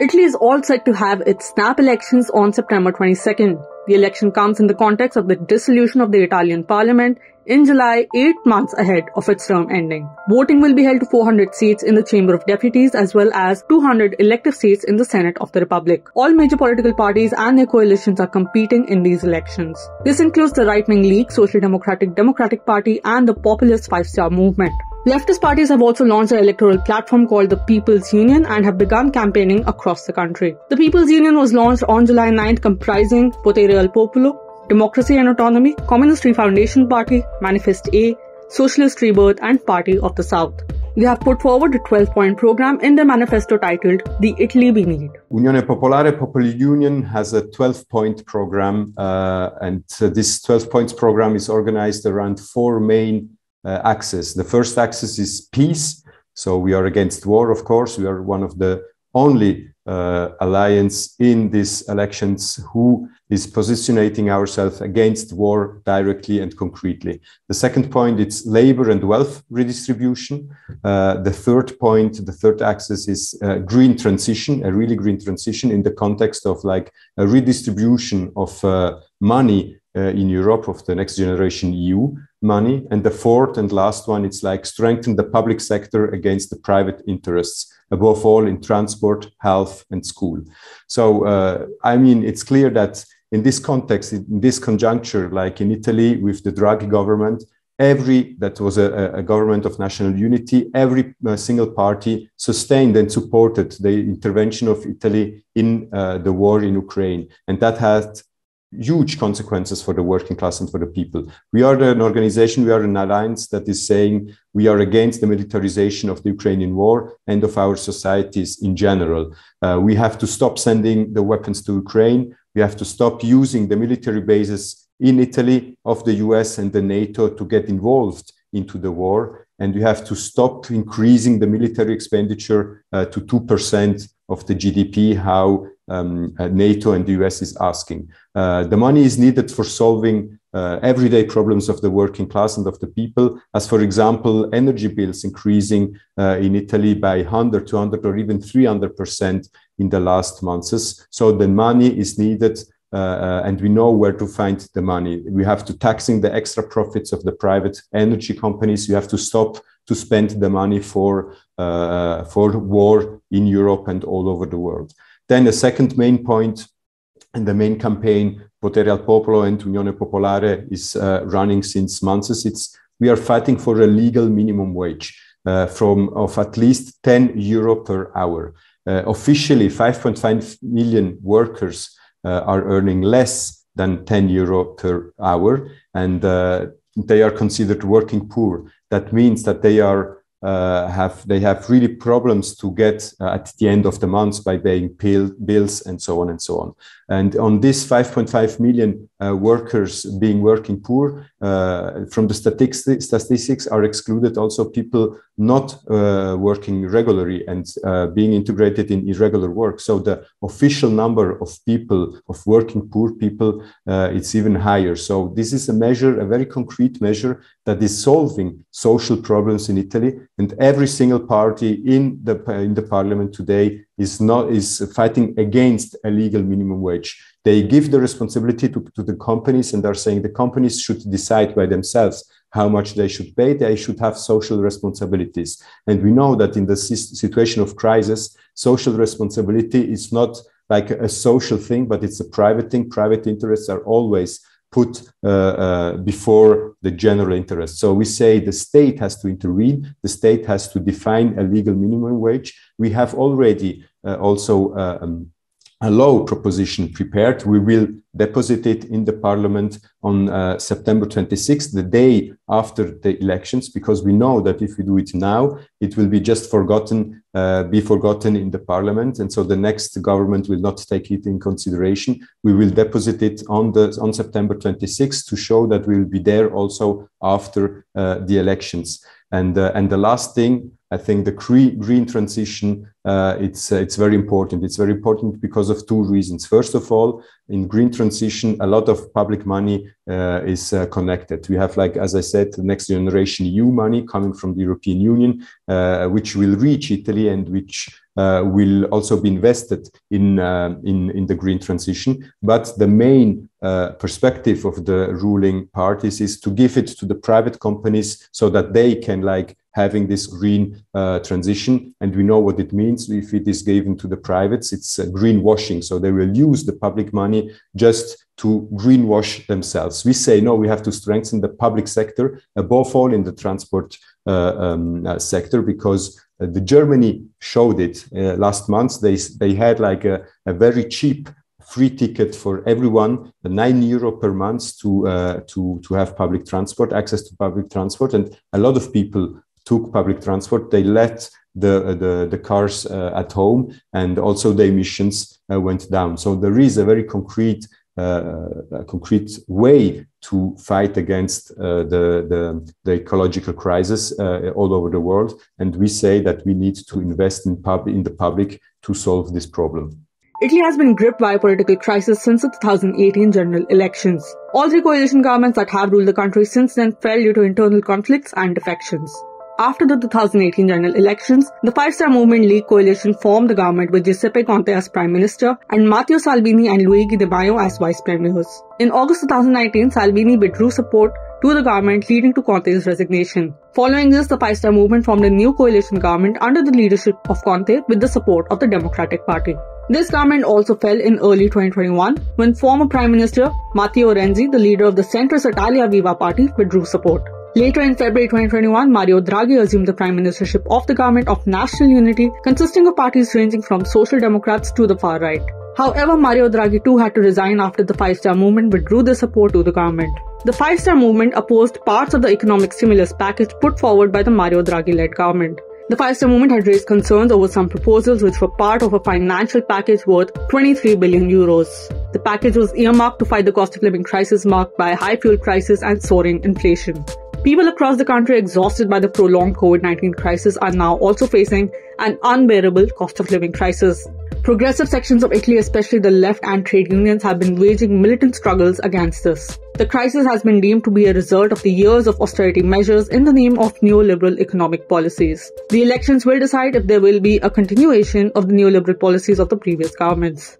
Italy is all set to have its snap elections on September 22nd. The election comes in the context of the dissolution of the Italian parliament in July, eight months ahead of its term ending. Voting will be held to 400 seats in the Chamber of Deputies as well as 200 elective seats in the Senate of the Republic. All major political parties and their coalitions are competing in these elections. This includes the right-wing League, Social Democratic Democratic Party and the populist Five Star Movement. Leftist parties have also launched an electoral platform called the People's Union and have begun campaigning across the country. The People's Union was launched on July 9th comprising Potere al Popolo, Democracy and Autonomy, Communist Refoundation Party, Manifesta, Socialist Rebirth and Party of the South. They have put forward a 12-point program in their manifesto titled The Italy We Need. Unione Popolare Popoli Union has a 12-point program uh, and this 12 points program is organized around four main uh, axis. The first axis is peace. So we are against war, of course. We are one of the only uh, alliance in these elections who is positioning ourselves against war directly and concretely. The second point is labor and wealth redistribution. Uh, the third point, the third axis is uh, green transition, a really green transition in the context of like a redistribution of uh, money uh, in Europe of the next generation EU money. And the fourth and last one, it's like strengthen the public sector against the private interests, above all in transport, health, and school. So, uh, I mean, it's clear that in this context, in this conjuncture, like in Italy with the Draghi government, every that was a, a government of national unity, every uh, single party sustained and supported the intervention of Italy in uh, the war in Ukraine, and that had huge consequences for the working class and for the people. We are an organization, we are an alliance that is saying we are against the militarization of the Ukrainian war and of our societies in general. Uh, we have to stop sending the weapons to Ukraine. We have to stop using the military bases in Italy of the US and the NATO to get involved into the war. And we have to stop increasing the military expenditure uh, to 2% of the GDP, how um, uh, NATO and the US is asking. Uh, the money is needed for solving uh, everyday problems of the working class and of the people, as for example, energy bills increasing uh, in Italy by 100, 200, or even 300% in the last months. So the money is needed uh, uh, and we know where to find the money. We have to taxing the extra profits of the private energy companies. You have to stop to spend the money for for war in Europe and all over the world. Then a second main point and the main campaign, Potere al Popolo and Unione Popolare, is uh, running since months. It's we are fighting for a legal minimum wage uh, from of at least 10 euro per hour. Uh, officially, 5.5 million workers uh, are earning less than 10 euro per hour, and uh, they are considered working poor. That means that they are uh, have they have really problems to get uh, at the end of the month by paying bill, bills and so on and so on. And on this 5.5 million uh, workers being working poor, uh, from the statistics, statistics are excluded also people not uh, working regularly and uh, being integrated in irregular work. So the official number of people, of working poor people, it's even higher. So this is a measure, a very concrete measure that is solving social problems in Italy. And every single party in the, in the parliament today is not is fighting against a legal minimum wage. They give the responsibility to, to the companies and are saying the companies should decide by themselves how much they should pay. They should have social responsibilities. And we know that in the situation of crisis, social responsibility is not like a social thing, but it's a private thing. Private interests are always put uh, uh, before the general interest. So we say the state has to intervene, the state has to define a legal minimum wage. We have already uh, also uh, um, a law proposition prepared. We will deposit it in the parliament on uh, September 26th, the day after the elections, because we know that if we do it now, it will be just forgotten, uh, be forgotten in the parliament. And so the next government will not take it in consideration. We will deposit it on the on September 26th to show that we will be there also after uh, the elections. And, uh, and the last thing, I think the green transition uh, it's uh, it's very important. It's very important because of two reasons. First of all, in green transition, a lot of public money uh, is uh, connected. We have, like as I said, the next generation EU money coming from the European Union, uh, which will reach Italy and which will also be invested in, uh, in, in the green transition. But the main uh, perspective of the ruling parties is to give it to the private companies so that they can like having this green uh, transition. And we know what it means if it is given to the privates, it's uh, greenwashing. So they will use the public money just to greenwash themselves. We say, no, we have to strengthen the public sector, above all in the transport uh, um, sector, because uh, the Germany showed it uh, last month. They they had like a, a very cheap free ticket for everyone, nine euro per month to uh, to to have public transport, access to public transport, and a lot of people took public transport. They let the the, the cars uh, at home, and also the emissions uh, went down. So there is a very concrete uh, a concrete way to fight against uh, the, the, the, ecological crisis uh, all over the world. And we say that we need to invest in, pub- in the public to solve this problem. Italy has been gripped by a political crisis since the 2018 general elections. All three coalition governments that have ruled the country since then fell due to internal conflicts and defections. After the 2018 general elections, the Five Star Movement League coalition formed the government with Giuseppe Conte as Prime Minister and Matteo Salvini and Luigi Di Maio as Vice Premiers. In August 2019, Salvini withdrew support to the government, leading to Conte's resignation. Following this, the Five Star Movement formed a new coalition government under the leadership of Conte with the support of the Democratic Party. This government also fell in early 2021 when former Prime Minister Matteo Renzi, the leader of the Centrist Italia Viva party, withdrew support. Later in February 2021, Mario Draghi assumed the prime ministership of the government of national unity, consisting of parties ranging from social democrats to the far right. However, Mario Draghi too had to resign after the Five Star Movement withdrew their support to the government. The Five Star Movement opposed parts of the economic stimulus package put forward by the Mario Draghi led government. The Five Star Movement had raised concerns over some proposals which were part of a financial package worth 23 billion euros. The package was earmarked to fight the cost of living crisis marked by high fuel prices and soaring inflation. People across the country exhausted by the prolonged COVID 19 crisis are now also facing an unbearable cost of living crisis. Progressive sections of Italy, especially the left and trade unions, have been waging militant struggles against this. The crisis has been deemed to be a result of the years of austerity measures in the name of neoliberal economic policies. The elections will decide if there will be a continuation of the neoliberal policies of the previous governments.